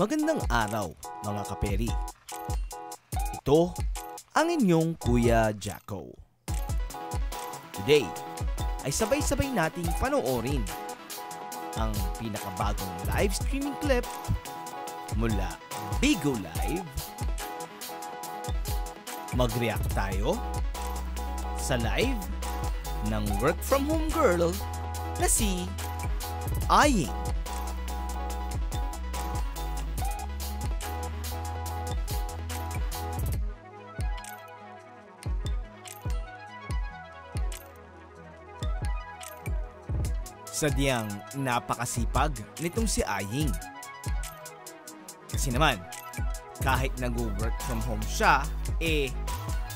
Magandang araw mga kaperi. Ito ang inyong Kuya Jacko. Today ay sabay-sabay nating panoorin ang pinakabagong live streaming clip mula Bigo Live. Mag-react tayo sa live ng work from home girl na si Aying. Sadyang napakasipag nitong si Aying. Kasi naman, kahit nag-work from home siya, eh,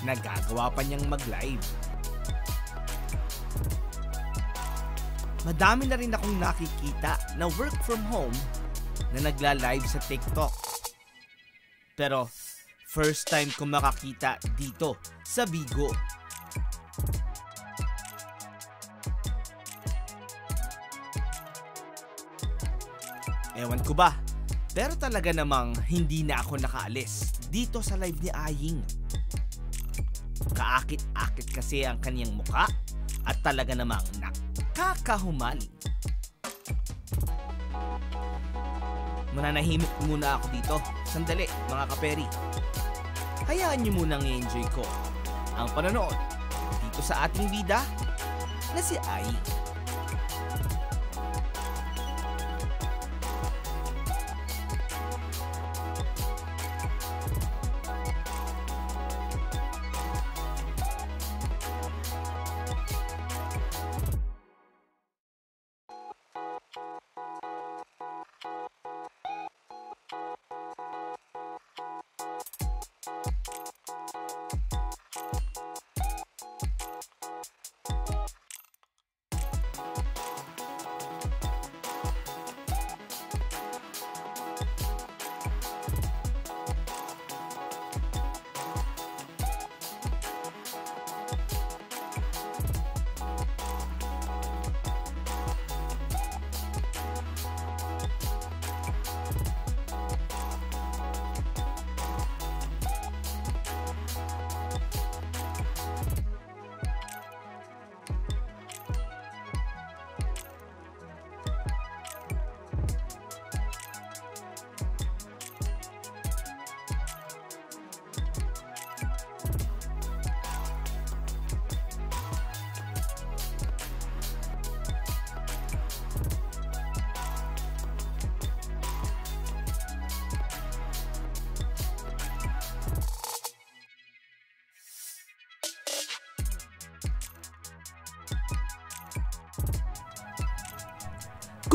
nagagawa pa niyang mag-live. Madami na rin akong nakikita na work from home na nagla-live sa TikTok. Pero, first time ko makakita dito sa Bigo. Ewan ko ba, pero talaga namang hindi na ako nakaalis dito sa live ni Aying. Kaakit-akit kasi ang kanyang muka at talaga namang nakakahumaling. Mananahimik muna ako dito. Sandali, mga kaperi. Hayaan niyo munang i-enjoy ko ang panonood dito sa ating bida na si Aying.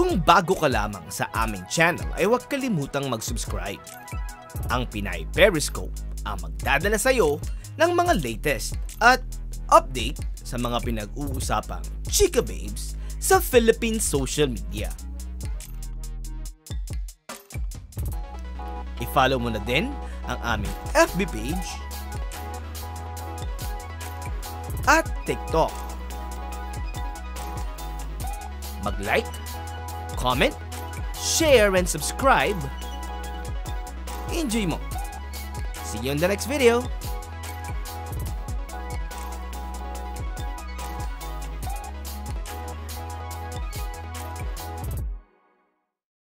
Kung bago ka lamang sa aming channel ay huwag kalimutang mag-subscribe. Ang Pinay Periscope ang magdadala sa iyo ng mga latest at update sa mga pinag-uusapang chika babes sa Philippine social media. I-follow mo na din ang aming FB page at TikTok. Mag-like, comment, share, and subscribe. Enjoy mo! See you in the next video!